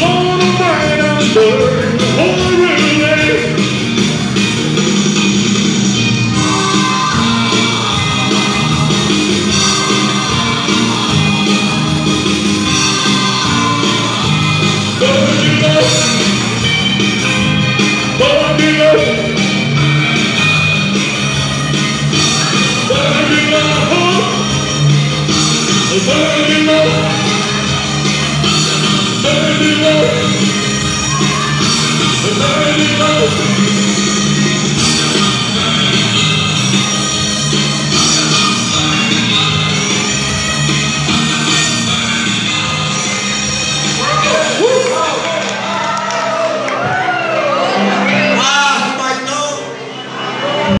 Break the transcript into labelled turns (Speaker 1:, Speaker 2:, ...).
Speaker 1: Lord, I'm burning, holy. burning up, burning up, burning up.